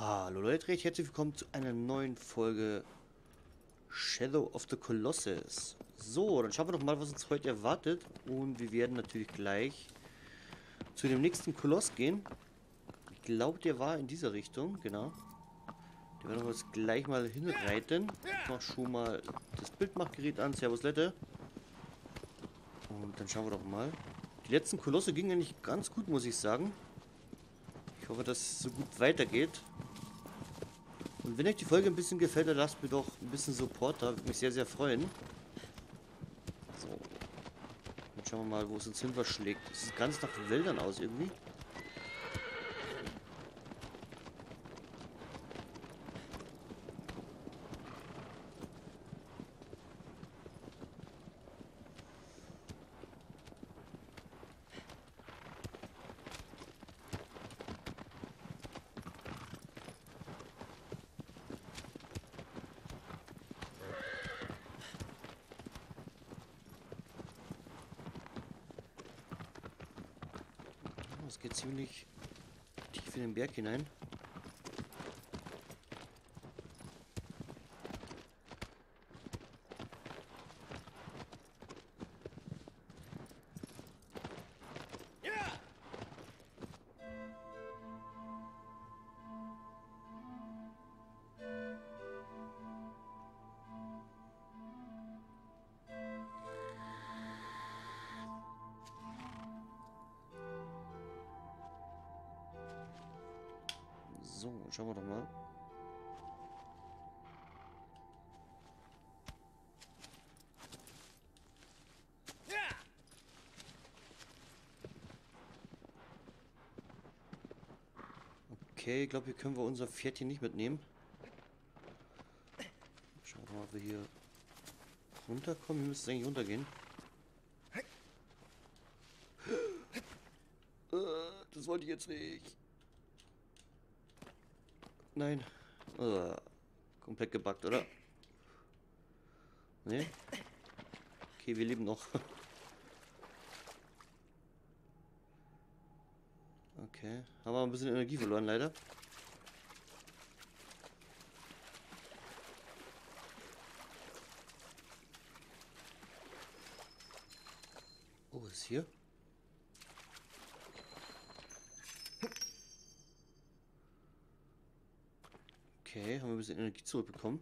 Hallo Leute, recht herzlich willkommen zu einer neuen Folge Shadow of the Colossus. So, dann schauen wir doch mal, was uns heute erwartet. Und wir werden natürlich gleich zu dem nächsten Koloss gehen. Ich glaube, der war in dieser Richtung, genau. Der werden wir uns gleich mal hinreiten. Ich mache schon mal das Bildmachgerät an. Servus Leute. Und dann schauen wir doch mal. Die letzten Kolosse gingen eigentlich ganz gut, muss ich sagen. Ich hoffe, dass es so gut weitergeht. Und wenn euch die Folge ein bisschen gefällt, dann lasst mir doch ein bisschen Support da. Würde mich sehr, sehr freuen. So. Jetzt schauen wir mal, wo es uns hin verschlägt. Es sieht ganz nach Wäldern aus irgendwie. Es geht ziemlich tief in den Berg hinein. So, schauen wir doch mal. Okay, ich glaube, hier können wir unser Pferd hier nicht mitnehmen. Schauen wir mal, ob wir hier runterkommen. Hier müsste es eigentlich runtergehen. Äh, Das wollte ich jetzt nicht. Nein. Uh, komplett gebackt, oder? Nee? Okay, wir leben noch. Okay. Haben wir ein bisschen Energie verloren, leider. Oh, ist hier? Okay, haben wir ein bisschen Energie zurückbekommen.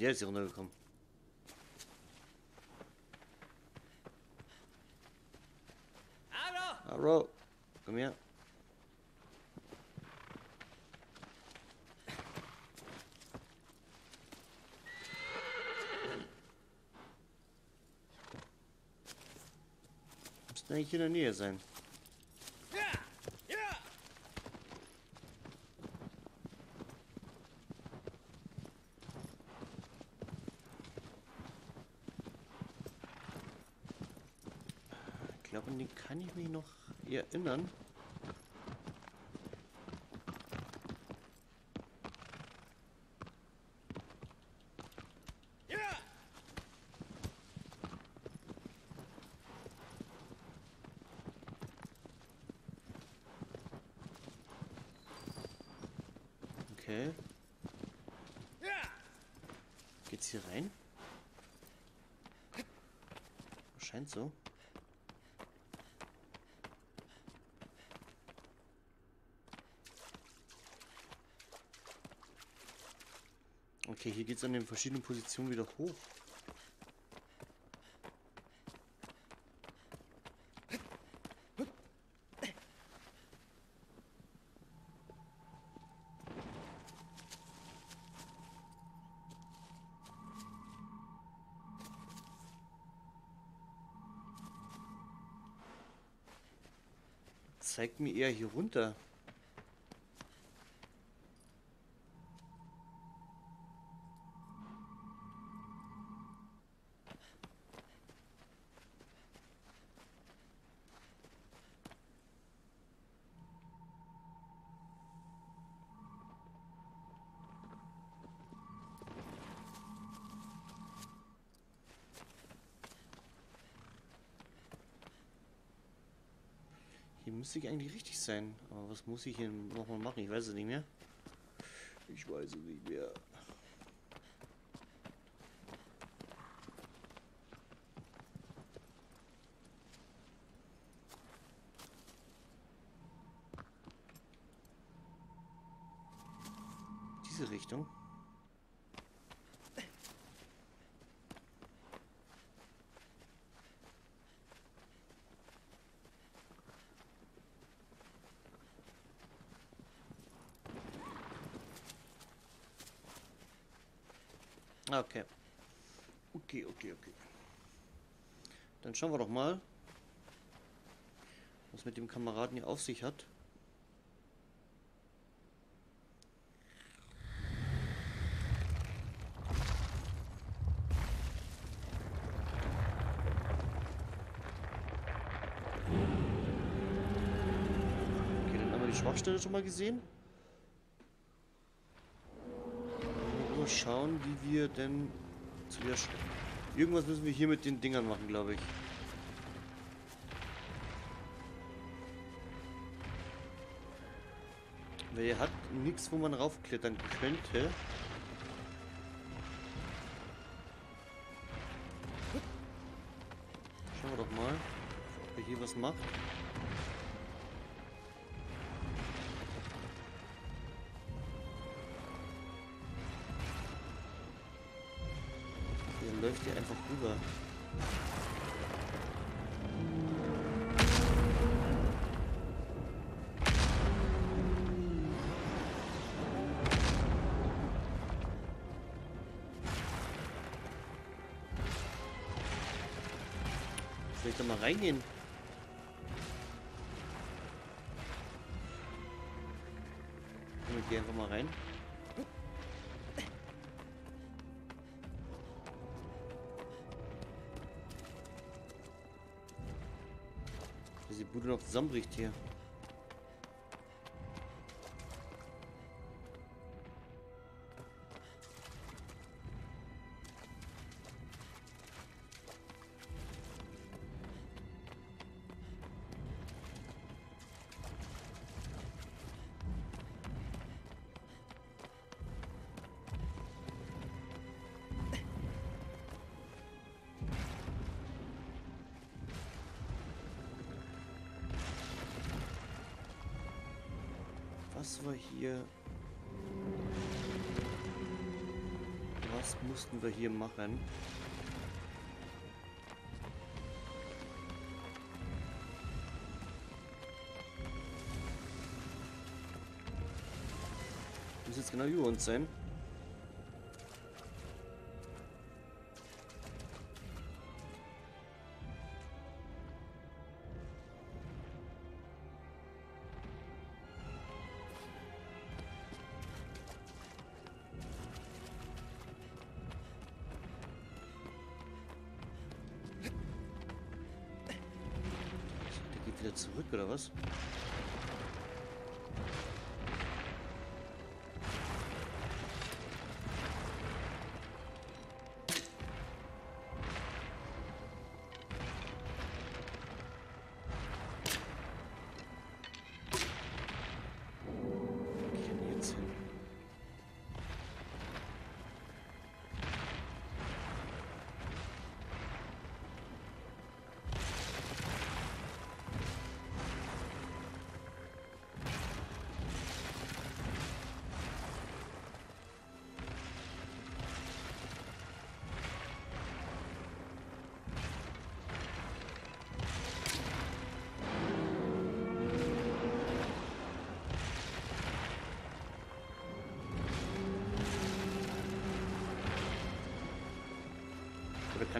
Wie sind die jetzt hier runtergekommen? Hallo! Arrow, komm her. Müssten eigentlich in der Nähe sein. Ja! Ja! Ich glaube, an den kann ich mich noch erinnern. Geht's hier rein? Scheint so. Okay, hier es an den verschiedenen Positionen wieder hoch. Zeigt mir eher hier runter. Hier müsste ich eigentlich richtig sein. Aber was muss ich hier nochmal machen? Ich weiß es nicht mehr. Ich weiß es nicht mehr. Diese Richtung. Okay. Okay, okay, okay. Dann schauen wir doch mal, was mit dem Kameraden hier auf sich hat. Okay, dann haben wir die Schwachstelle schon mal gesehen. Mal schauen, wie wir denn zu der... Sch Irgendwas müssen wir hier mit den Dingern machen, glaube ich. Weil er hat nichts, wo man raufklettern könnte. Schauen wir doch mal, ob er hier was macht. Rüber. Soll ich da mal reingehen? Komm, ich geh einfach mal rein. Noch zusammenbricht hier. Was war hier? Was mussten wir hier machen? Muss jetzt genau über uns sein.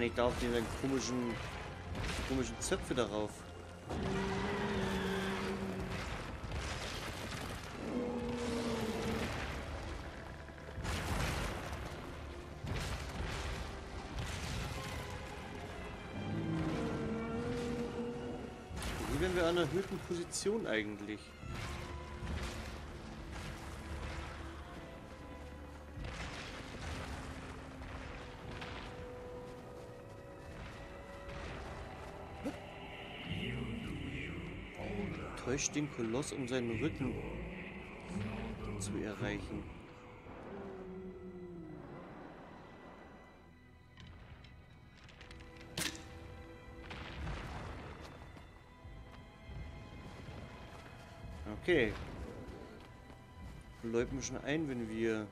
kann ich da auf diese komischen, komischen Zöpfe darauf? Wie werden wir an einer erhöhten Position eigentlich? Täuscht den Koloss, um seinen Rücken zu erreichen. Okay. Läuft mir schon ein, wenn wir...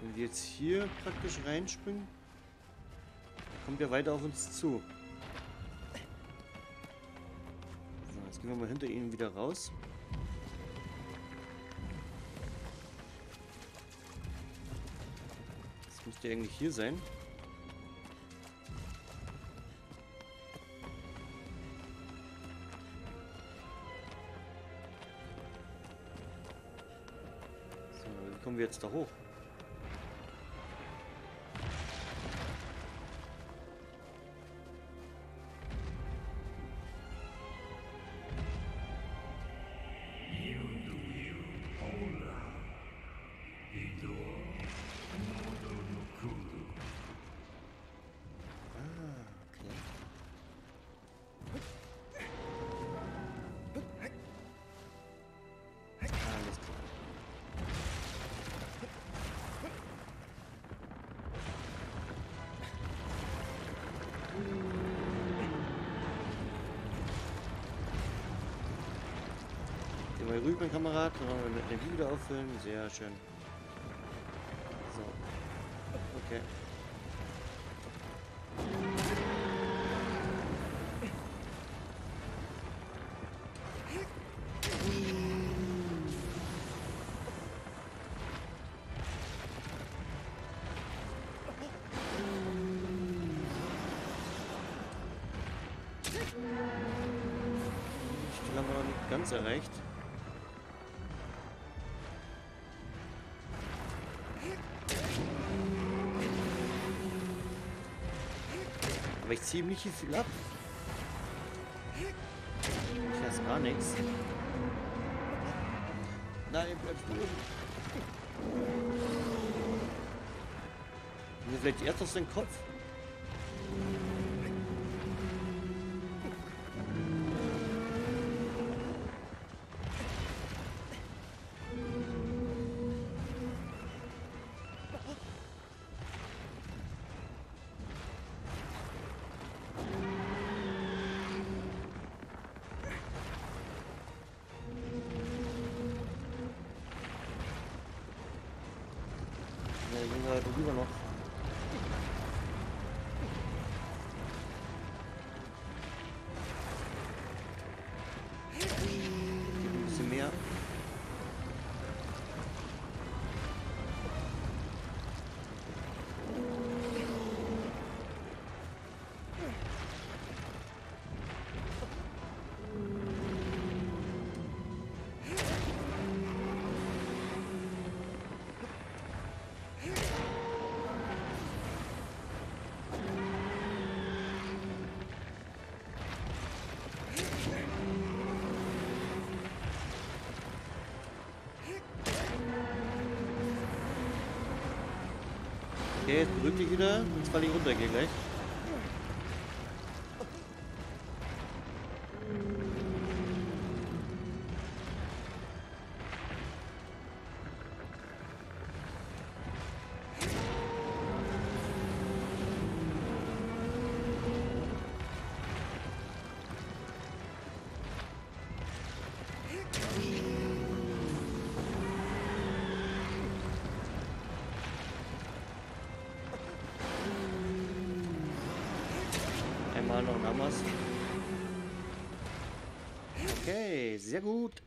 Wenn wir jetzt hier praktisch reinspringen, kommt er weiter auf uns zu. Gehen wir mal hinter ihnen wieder raus. Das müsste eigentlich hier sein. kommen wir jetzt da hoch? Mal rüber, Kamerad. Dann wollen wir mit Energie wieder auffüllen. Sehr schön. So. Okay. Erreicht. Aber ich ziehe nicht viel ab. Ich weiß gar nichts. Nein, bleib oben. Mir vielleicht erst aus dem Kopf. Ja, gehen wir drüber noch. Geht Okay, jetzt beruhig dich wieder. Jetzt falle ich runter, gleich. Einmal noch Hammers. Okay, sehr gut.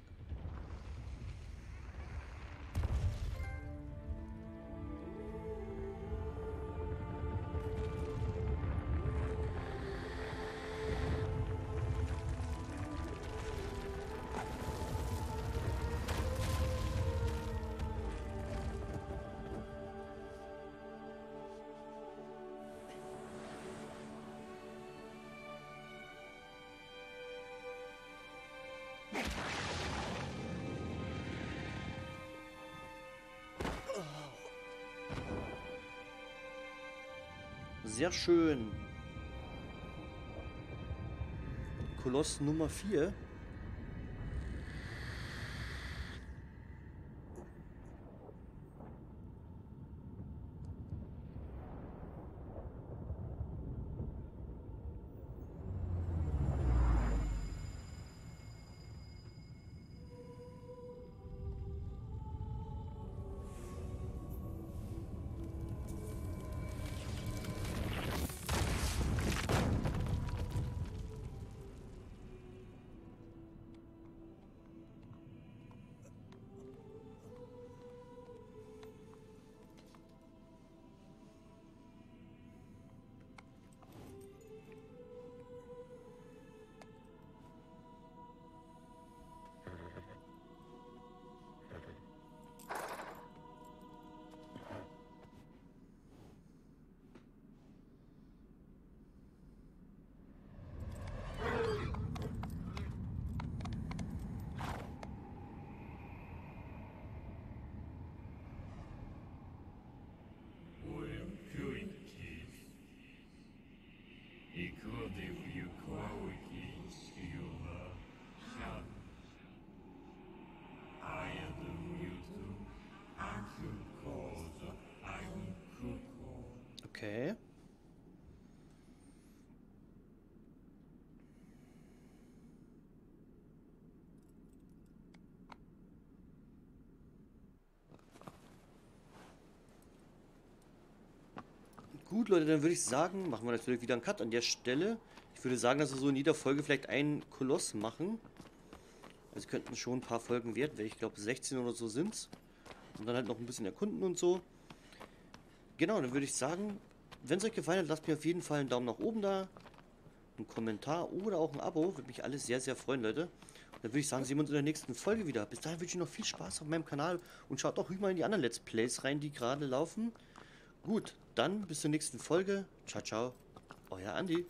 Sehr schön. Koloss Nummer 4. Gut, Leute, dann würde ich sagen, machen wir natürlich wieder einen Cut an der Stelle. Ich würde sagen, dass wir so in jeder Folge vielleicht einen Koloss machen. Also könnten schon ein paar Folgen werden, weil ich glaube 16 oder so sind es. Und dann halt noch ein bisschen erkunden und so. Genau, dann würde ich sagen, wenn es euch gefallen hat, lasst mir auf jeden Fall einen Daumen nach oben da, einen Kommentar oder auch ein Abo. Würde mich alles sehr, sehr freuen, Leute. Und dann würde ich sagen, sehen wir uns in der nächsten Folge wieder. Bis dahin wünsche ich noch viel Spaß auf meinem Kanal und schaut auch mal in die anderen Let's Plays rein, die gerade laufen. Gut, dann bis zur nächsten Folge. Ciao, ciao. Euer Andi.